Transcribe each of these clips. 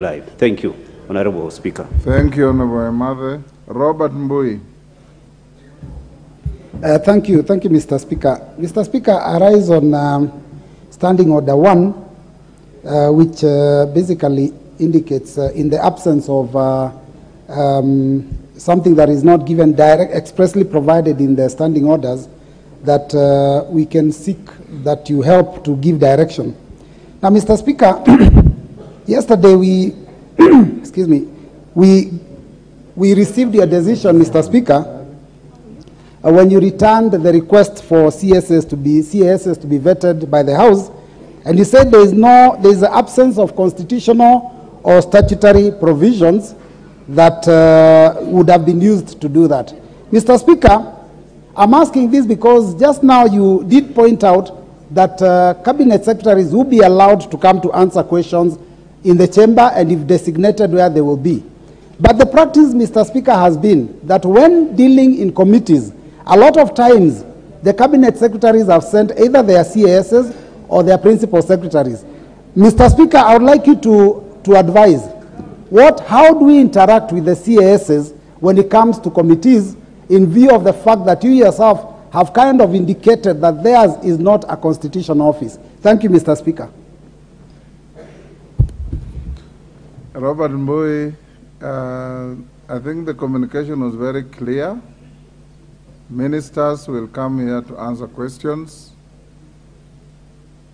live. Thank you, Honorable Speaker. Thank you, Honorable Mother. Robert Mbui. Uh, Thank you, thank you, Mr. Speaker. Mr. Speaker, I rise on um, Standing Order 1, uh, which uh, basically indicates uh, in the absence of uh, um, something that is not given direct, expressly provided in the standing orders, that uh, we can seek that you help to give direction. Now, Mr. Speaker, yesterday we, excuse me, we, we received your decision, Mr. Speaker, uh, when you returned the request for CSS to be CSS to be vetted by the House, and you said there is no there is an absence of constitutional or statutory provisions that uh, would have been used to do that. Mr. Speaker, I'm asking this because just now you did point out that uh, cabinet secretaries will be allowed to come to answer questions in the chamber and if designated where they will be. But the practice, Mr. Speaker, has been that when dealing in committees, a lot of times the cabinet secretaries have sent either their CASs or their principal secretaries. Mr. Speaker, I would like you to, to advise what, how do we interact with the CASs when it comes to committees in view of the fact that you yourself have kind of indicated that theirs is not a constitutional office. Thank you, Mr. Speaker. Robert Mbui, uh, I think the communication was very clear. Ministers will come here to answer questions.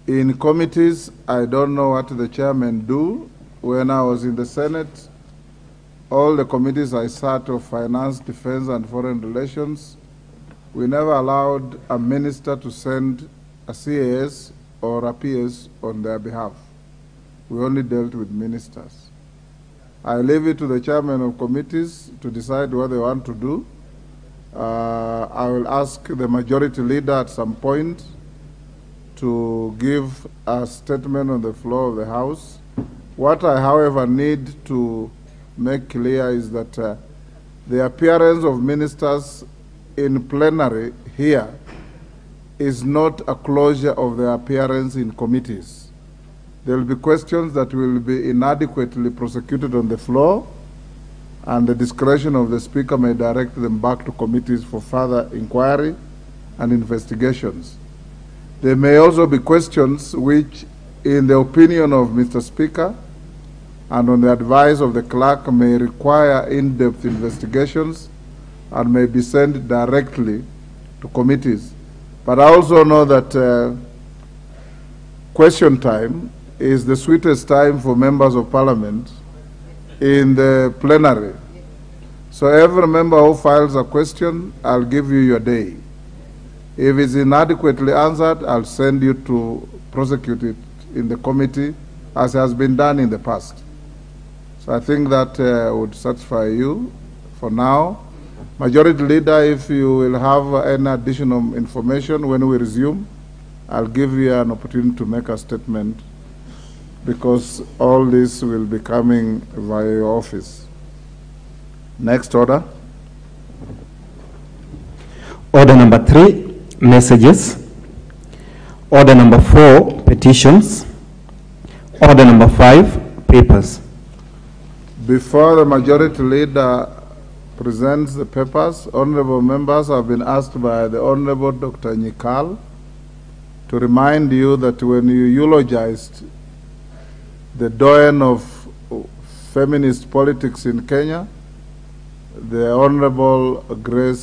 In committees, I don't know what the chairman do. When I was in the Senate, all the committees I sat of finance, defense, and foreign relations, we never allowed a minister to send a CAS or a PS on their behalf. We only dealt with ministers. I leave it to the chairman of committees to decide what they want to do. Uh, I will ask the majority leader at some point to give a statement on the floor of the House. What I, however, need to make clear is that uh, the appearance of ministers in plenary here is not a closure of their appearance in committees. There will be questions that will be inadequately prosecuted on the floor, and the discretion of the Speaker may direct them back to committees for further inquiry and investigations. There may also be questions which, in the opinion of Mr. Speaker, and on the advice of the clerk, may require in-depth investigations and may be sent directly to committees. But I also know that uh, question time is the sweetest time for members of parliament in the plenary. So every member who files a question, I'll give you your day. If it's inadequately answered, I'll send you to prosecute it in the committee, as has been done in the past. So I think that uh, would satisfy you for now. Majority Leader, if you will have any additional information when we resume, I'll give you an opportunity to make a statement because all this will be coming via your office. Next order. Order number three, messages. Order number four, petitions. Order number five, papers. Before the majority leader presents the papers, honorable members have been asked by the Honorable Dr. Nyikal to remind you that when you eulogized the doyen of feminist politics in Kenya, the Honorable Grace